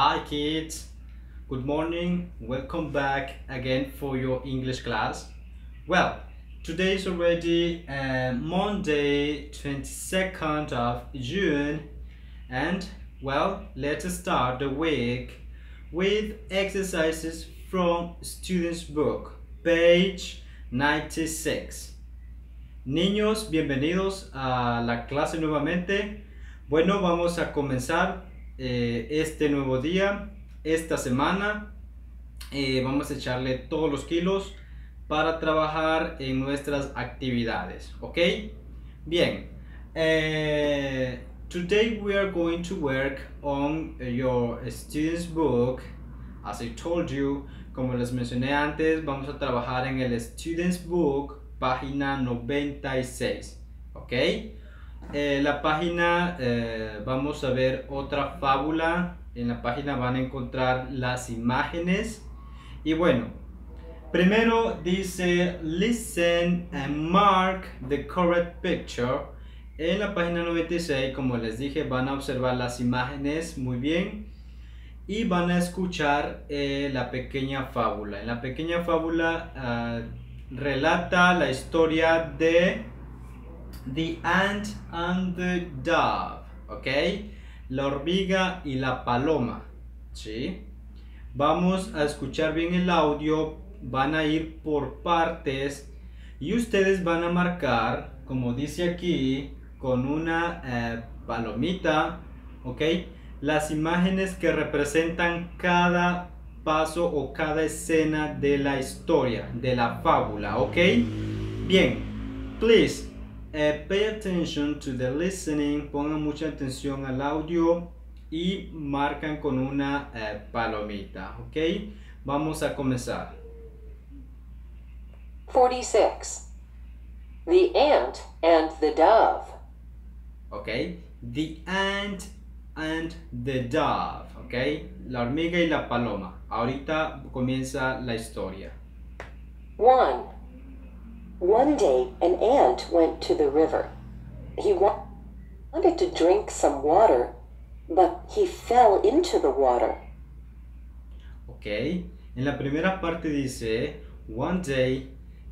Hi kids, good morning, welcome back again for your English class. Well, today is already uh, Monday 22nd of June and well, let's start the week with exercises from student's book, page 96. Niños, bienvenidos a la clase nuevamente. Bueno, vamos a comenzar eh, este nuevo día, esta semana. Eh, vamos a echarle todos los kilos para trabajar en nuestras actividades, ¿ok? Bien. Eh, today we are going to work on your student's book. As I told you, como les mencioné antes, vamos a trabajar en el student's book, página 96, ¿ok? Eh, la página eh, vamos a ver otra fábula. En la página van a encontrar las imágenes. Y bueno primero dice listen and mark the correct picture en la página 96 como les dije van a observar las imágenes muy bien. Y van a escuchar eh, la pequeña fábula. En la pequeña fábula ah, relata la historia de The ant and the dove, ¿ok? La hormiga y la paloma, ¿sí? Vamos a escuchar bien el audio, van a ir por partes y ustedes van a marcar, como dice aquí, con una eh, palomita, ¿ok? Las imágenes que representan cada paso o cada escena de la historia, de la fábula, ¿ok? Bien, please eh, pay attention to the listening, pongan mucha atención al audio y marcan con una eh, palomita, ¿ok? Vamos a comenzar. 46. The ant and the dove. ¿Ok? The ant and the dove, ¿ok? La hormiga y la paloma. Ahorita comienza la historia. 1. One day, an ant went to the river. He wa- wanted to drink some water, but he fell into the water. Ok, en la primera parte dice, one day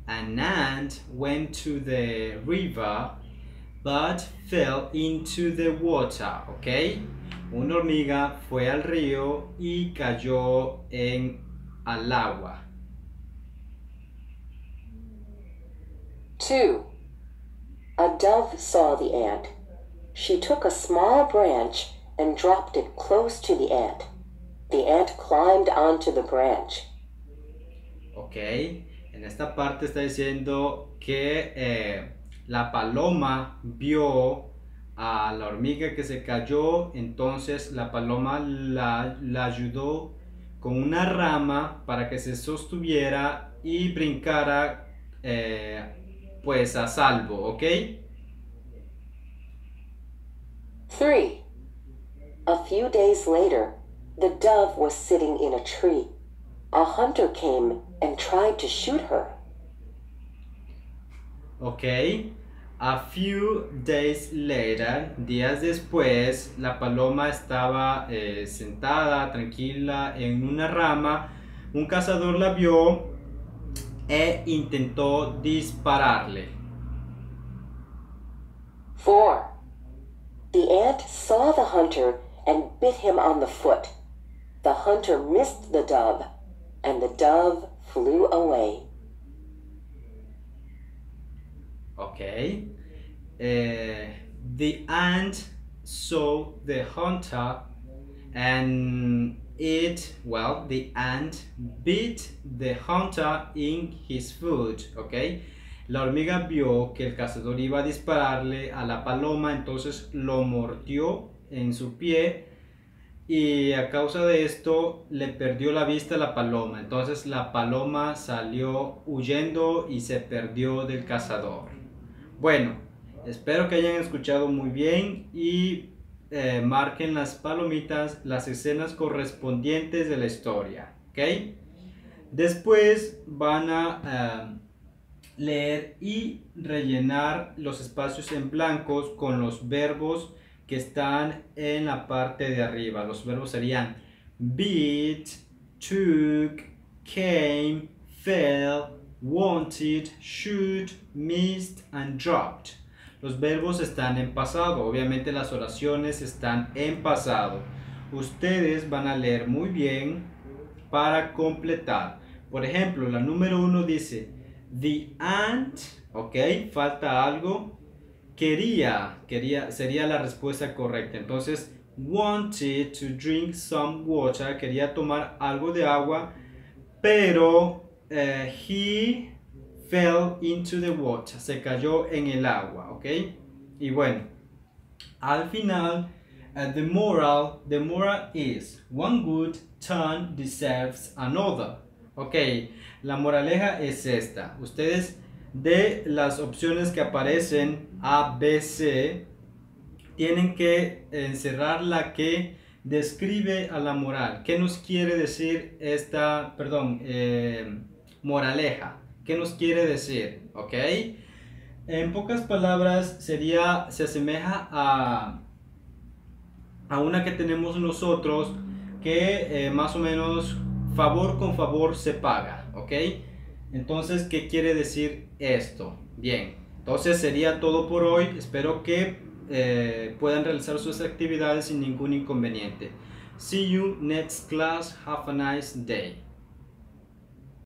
an ant went to the river but fell into the water. Ok, una hormiga fue al río y cayó en al agua. 2. A dove saw the ant. She took a small branch and dropped it close to the ant. The ant climbed onto the branch. Ok, en esta parte está diciendo que eh, la paloma vio a la hormiga que se cayó, entonces la paloma la, la ayudó con una rama para que se sostuviera y brincara eh, pues a salvo, ¿ok? 3. A few days later, the dove was sitting in a tree. A hunter came and tried to shoot her. Ok. A few days later, días después, la paloma estaba eh, sentada, tranquila, en una rama. Un cazador la vio e intentó dispararle. 4. The ant saw the hunter and bit him on the foot. The hunter missed the dove, and the dove flew away. Okay. Uh, the ant saw the hunter and it, well, the ant bit the hunter in his foot, ok. La hormiga vio que el cazador iba a dispararle a la paloma, entonces lo mordió en su pie y a causa de esto le perdió la vista a la paloma. Entonces la paloma salió huyendo y se perdió del cazador. Bueno, espero que hayan escuchado muy bien y eh, marquen las palomitas las escenas correspondientes de la historia. Después van a eh, leer y rellenar los espacios en blancos con los verbos que están en la parte de arriba. Los verbos serían beat, took, came, fell, wanted, shoot, missed, and dropped. Los verbos están en pasado, obviamente las oraciones están en pasado. Ustedes van a leer muy bien para completar. Por ejemplo, la número uno dice, the ant, ok, falta algo, quería, quería, sería la respuesta correcta. Entonces, wanted to drink some water, quería tomar algo de agua, pero eh, he fell into the water, se cayó en el agua, ¿ok? Y bueno, al final, uh, the moral, the moral is, one good turn deserves another, ¿ok? La moraleja es esta, ustedes de las opciones que aparecen A, B, C, tienen que encerrar la que describe a la moral. ¿Qué nos quiere decir esta, perdón, eh, moraleja? ¿Qué nos quiere decir? ¿Ok? En pocas palabras sería, se asemeja a, a una que tenemos nosotros que eh, más o menos favor con favor se paga, ¿ok? Entonces, ¿qué quiere decir esto? Bien, entonces sería todo por hoy. Espero que eh, puedan realizar sus actividades sin ningún inconveniente. See you next class. Have a nice day.